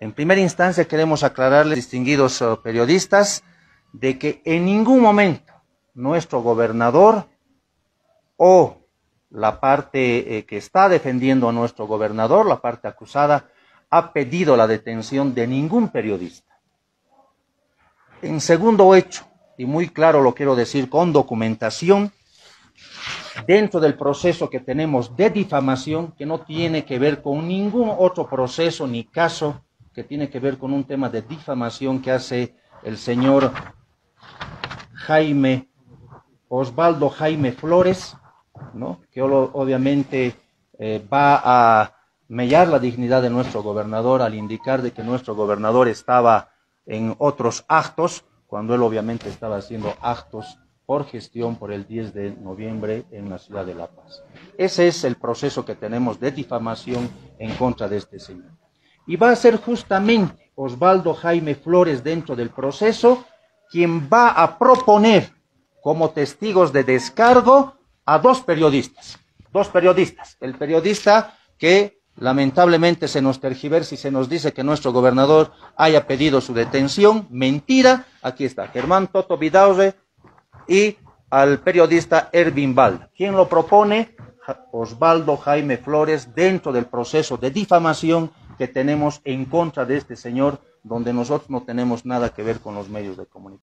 En primera instancia queremos aclararles, distinguidos uh, periodistas, de que en ningún momento nuestro gobernador o la parte eh, que está defendiendo a nuestro gobernador, la parte acusada, ha pedido la detención de ningún periodista. En segundo hecho, y muy claro lo quiero decir con documentación, dentro del proceso que tenemos de difamación, que no tiene que ver con ningún otro proceso ni caso, que tiene que ver con un tema de difamación que hace el señor Jaime, Osvaldo Jaime Flores, ¿no? que obviamente eh, va a mellar la dignidad de nuestro gobernador al indicar de que nuestro gobernador estaba en otros actos, cuando él obviamente estaba haciendo actos por gestión por el 10 de noviembre en la ciudad de La Paz. Ese es el proceso que tenemos de difamación en contra de este señor. Y va a ser justamente Osvaldo Jaime Flores dentro del proceso quien va a proponer como testigos de descargo a dos periodistas. Dos periodistas. El periodista que lamentablemente se nos tergiversa y se nos dice que nuestro gobernador haya pedido su detención. Mentira. Aquí está. Germán Toto Vidaure y al periodista Ervin Valda. ¿Quién lo propone? Osvaldo Jaime Flores dentro del proceso de difamación que tenemos en contra de este señor, donde nosotros no tenemos nada que ver con los medios de comunicación.